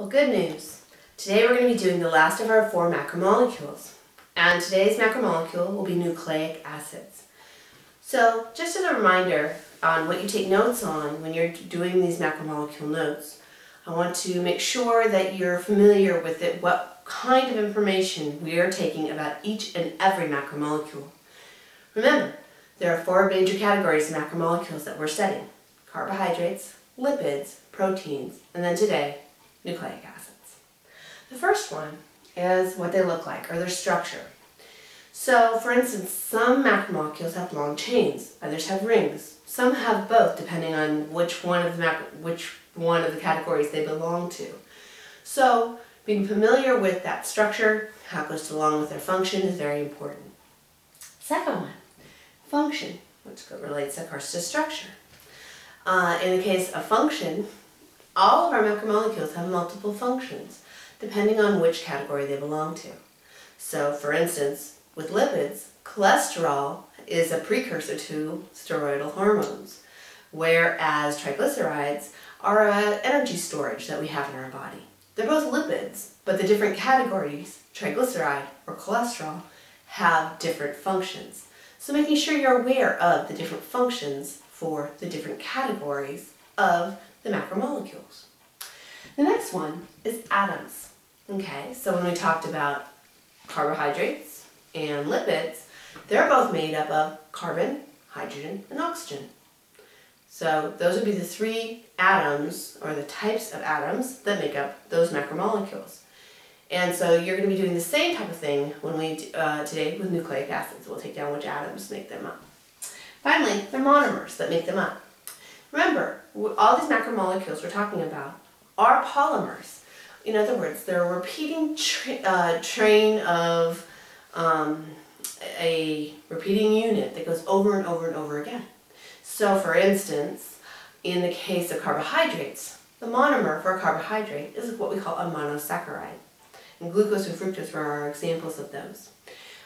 Well, good news. Today we're going to be doing the last of our four macromolecules. And today's macromolecule will be nucleic acids. So, just as a reminder on what you take notes on when you're doing these macromolecule notes, I want to make sure that you're familiar with it, what kind of information we are taking about each and every macromolecule. Remember, there are four major categories of macromolecules that we're studying. Carbohydrates, lipids, proteins, and then today, nucleic acids. The first one is what they look like, or their structure. So, for instance, some macromolecules have long chains, others have rings. Some have both, depending on which one of the which one of the categories they belong to. So, being familiar with that structure, how it goes along with their function is very important. Second one, function, which relates, of course, to structure. Uh, in the case of function, all of our macromolecules have multiple functions, depending on which category they belong to. So, for instance, with lipids, cholesterol is a precursor to steroidal hormones, whereas triglycerides are an energy storage that we have in our body. They're both lipids, but the different categories, triglyceride or cholesterol, have different functions. So making sure you're aware of the different functions for the different categories of the macromolecules. The next one is atoms. Okay, so when we talked about carbohydrates and lipids, they're both made up of carbon, hydrogen, and oxygen. So those would be the three atoms, or the types of atoms, that make up those macromolecules. And so you're going to be doing the same type of thing when we uh, today with nucleic acids. We'll take down which atoms make them up. Finally, they're monomers that make them up. Remember, all these macromolecules we're talking about are polymers. In other words, they're a repeating tra uh, train of um, a repeating unit that goes over and over and over again. So for instance, in the case of carbohydrates, the monomer for a carbohydrate is what we call a monosaccharide. And glucose and fructose are examples of those.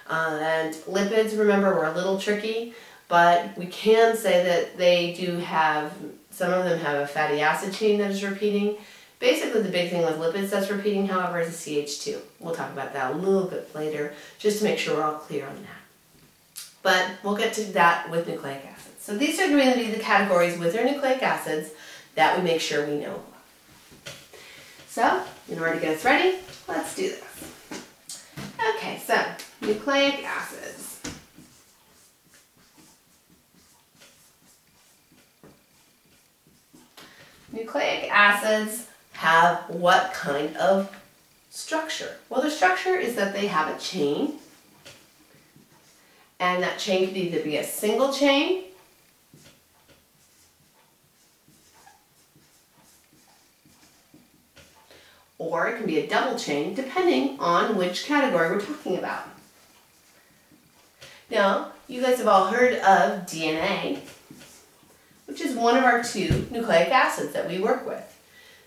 Uh, and lipids, remember, were a little tricky. But we can say that they do have, some of them have a fatty acid chain that is repeating. Basically the big thing with lipids that's repeating, however, is a CH2. We'll talk about that a little bit later, just to make sure we're all clear on that. But we'll get to that with nucleic acids. So these are going to be the categories with their nucleic acids that we make sure we know. So, in order to get us ready, let's do this. Okay, so nucleic acids. Nucleic acids have what kind of structure? Well, the structure is that they have a chain, and that chain could either be a single chain or it can be a double chain depending on which category we're talking about. Now, you guys have all heard of DNA one of our two nucleic acids that we work with.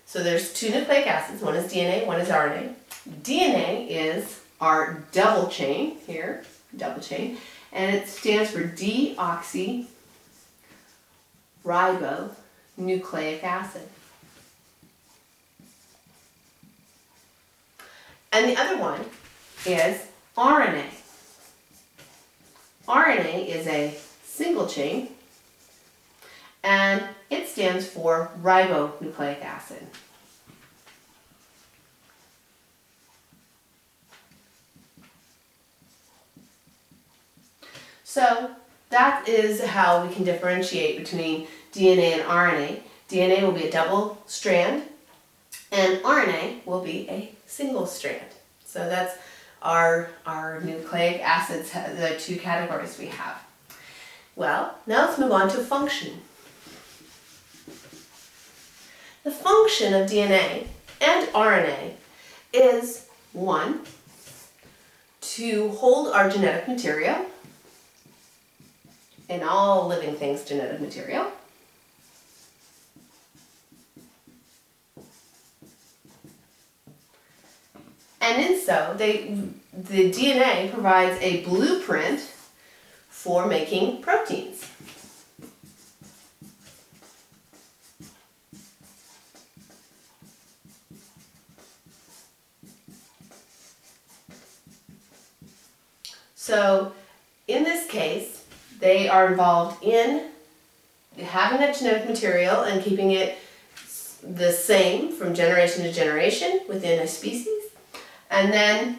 So there's two nucleic acids, one is DNA, one is RNA. DNA is our double chain here, double chain, and it stands for deoxyribonucleic acid. And the other one is RNA. RNA is a single chain and it stands for ribonucleic acid. So that is how we can differentiate between DNA and RNA. DNA will be a double strand and RNA will be a single strand. So that's our, our nucleic acids, the two categories we have. Well, now let's move on to function. The function of DNA and RNA is one, to hold our genetic material, in all living things genetic material, and in so, they, the DNA provides a blueprint for making proteins. So in this case, they are involved in having that genetic material and keeping it the same from generation to generation within a species. And then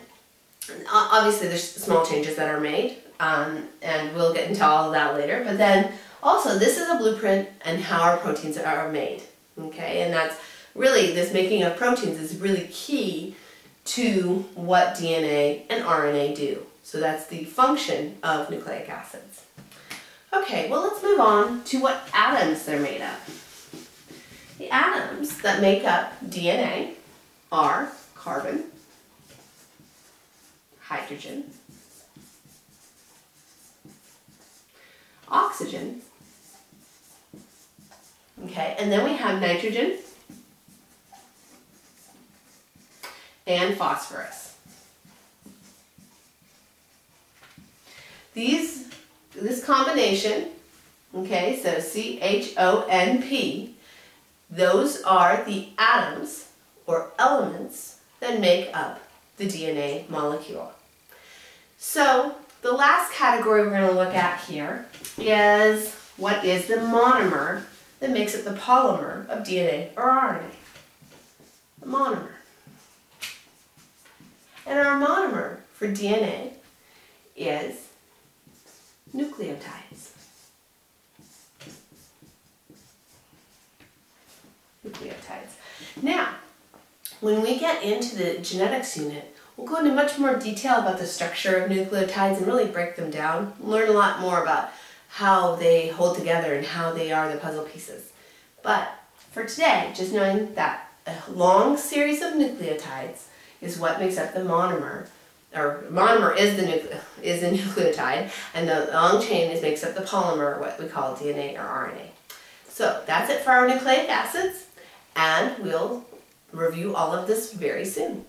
obviously there's small changes that are made um, and we'll get into all of that later. But then also this is a blueprint and how our proteins are made. Okay, and that's really this making of proteins is really key to what DNA and RNA do. So that's the function of nucleic acids. Okay, well let's move on to what atoms they're made of. The atoms that make up DNA are carbon, hydrogen, oxygen, okay, and then we have nitrogen and phosphorus. These, this combination, okay, so C-H-O-N-P, those are the atoms or elements that make up the DNA molecule. So the last category we're going to look at here is what is the monomer that makes up the polymer of DNA or RNA. The monomer. And our monomer for DNA is nucleotides. Nucleotides. Now, when we get into the genetics unit, we'll go into much more detail about the structure of nucleotides and really break them down, learn a lot more about how they hold together and how they are the puzzle pieces. But for today, just knowing that a long series of nucleotides is what makes up the monomer. Or monomer is the is the nucleotide, and the long chain is makes up the polymer, what we call DNA or RNA. So that's it for our nucleic acids, and we'll review all of this very soon.